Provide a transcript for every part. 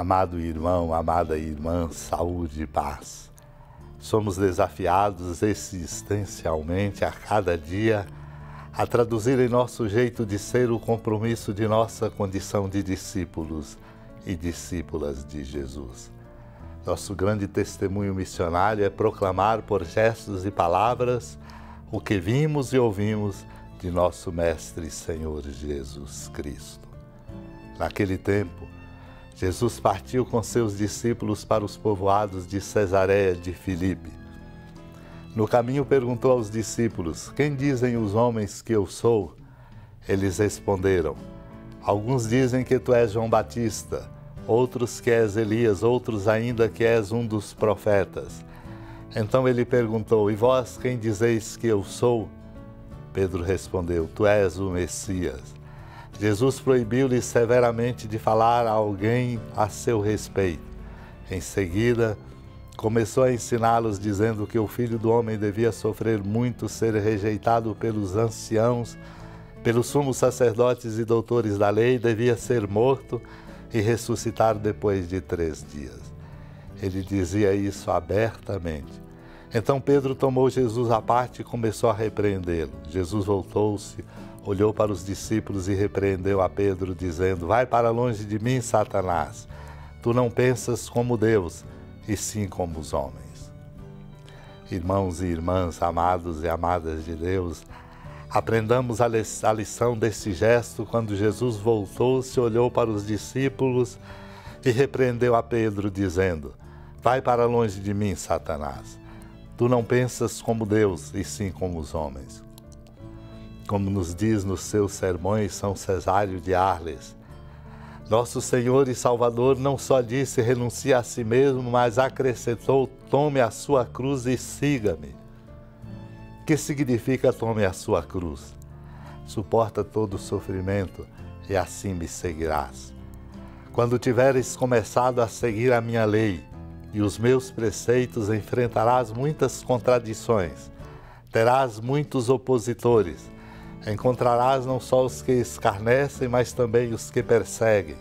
Amado irmão, amada irmã, saúde e paz. Somos desafiados existencialmente a cada dia a traduzir em nosso jeito de ser o compromisso de nossa condição de discípulos e discípulas de Jesus. Nosso grande testemunho missionário é proclamar por gestos e palavras o que vimos e ouvimos de nosso Mestre e Senhor Jesus Cristo. Naquele tempo, Jesus partiu com seus discípulos para os povoados de Cesareia de Filipe. No caminho perguntou aos discípulos: Quem dizem os homens que eu sou? Eles responderam: Alguns dizem que tu és João Batista, outros que és Elias, outros ainda que és um dos profetas. Então ele perguntou: E vós quem dizeis que eu sou? Pedro respondeu: Tu és o Messias. Jesus proibiu-lhe severamente de falar a alguém a seu respeito. Em seguida, começou a ensiná-los, dizendo que o filho do homem devia sofrer muito, ser rejeitado pelos anciãos, pelos sumos sacerdotes e doutores da lei, devia ser morto e ressuscitar depois de três dias. Ele dizia isso abertamente. Então Pedro tomou Jesus à parte e começou a repreendê-lo. Jesus voltou-se olhou para os discípulos e repreendeu a Pedro, dizendo: Vai para longe de mim, Satanás. Tu não pensas como Deus, e sim como os homens. Irmãos e irmãs, amados e amadas de Deus, aprendamos a, lição desse gesto quando Jesus voltou-se, olhou para os discípulos e repreendeu a Pedro, dizendo: Vai para longe de mim, Satanás. Tu não pensas como Deus, e sim como os homens como nos diz nos seus sermões São Cesário de Arles. Nosso Senhor e Salvador não só disse renuncie a si mesmo, mas acrescentou: tome a sua cruz e siga-me. Que significa tome a sua cruz? Suporta todo o sofrimento e assim me seguirás. Quando tiveres começado a seguir a minha lei e os meus preceitos, enfrentarás muitas contradições, terás muitos opositores Encontrarás não só os que escarnecem, mas também os que perseguem.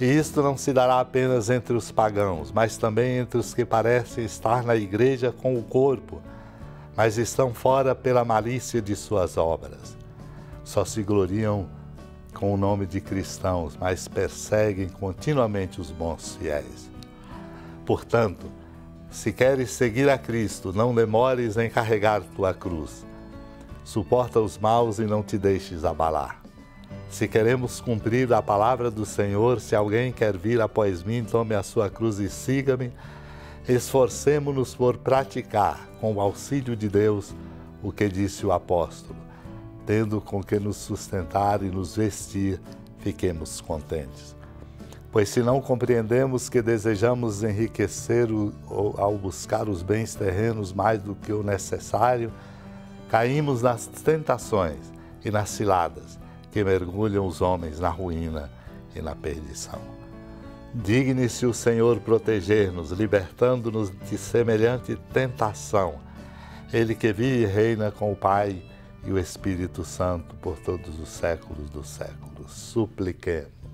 E isto não se dará apenas entre os pagãos, mas também entre os que parecem estar na igreja com o corpo, mas estão fora pela malícia de suas obras. Só se gloriam com o nome de cristãos, mas perseguem continuamente os bons fiéis. Portanto, se queres seguir a Cristo, não demores em carregar tua cruz Suporta os maus e não te deixes abalar. Se queremos cumprir a palavra do Senhor, se alguém quer vir após mim, tome a sua cruz e siga-me. Esforcemo-nos por praticar, com o auxílio de Deus, o que disse o apóstolo. Tendo com que nos sustentar e nos vestir, fiquemos contentes. Pois se não compreendemos que desejamos enriquecer ao buscar os bens terrenos mais do que o necessário, Caímos nas tentações e nas ciladas que mergulham os homens na ruína e na perdição. Digne-se o Senhor proteger-nos, libertando-nos de semelhante tentação. Ele que vive e reina com o Pai e o Espírito Santo por todos os séculos dos séculos. Supliquemos.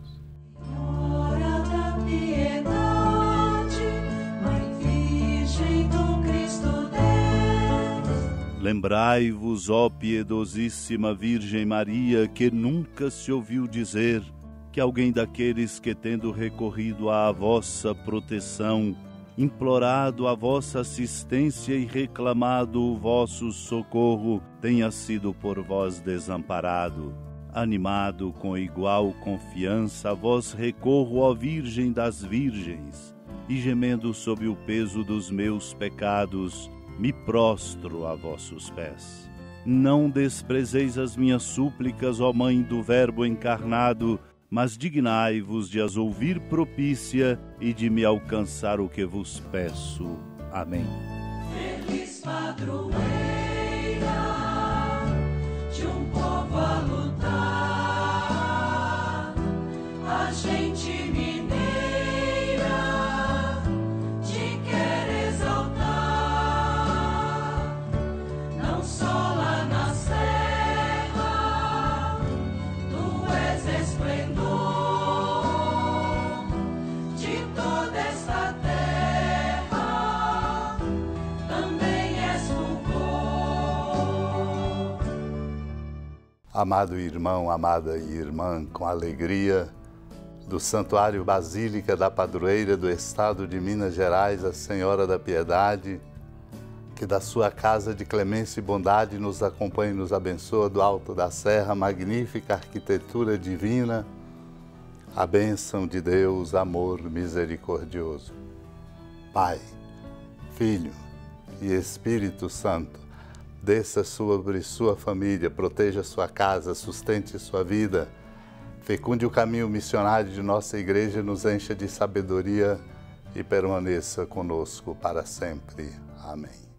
Lembrai-vos, ó piedosíssima Virgem Maria, que nunca se ouviu dizer que alguém daqueles que, tendo recorrido à vossa proteção, implorado a vossa assistência e reclamado o vosso socorro, tenha sido por vós desamparado. Animado com igual confiança, a vós recorro, ó Virgem das Virgens, e gemendo sob o peso dos meus pecados, me prostro a vossos pés. Não desprezeis as minhas súplicas, ó Mãe do Verbo encarnado, mas dignai-vos de as ouvir propícia e de me alcançar o que vos peço. Amém. Feliz padroeira de um povo a lutar, a gente Amado irmão, amada irmã, com alegria, do Santuário Basílica da Padroeira do Estado de Minas Gerais, a Senhora da Piedade, que da sua casa de clemência e bondade nos acompanhe e nos abençoa do alto da serra, magnífica arquitetura divina, a bênção de Deus, amor misericordioso. Pai, Filho e Espírito Santo, desça sobre sua família, proteja sua casa, sustente sua vida, fecunde o caminho missionário de nossa igreja, nos encha de sabedoria e permaneça conosco para sempre. Amém.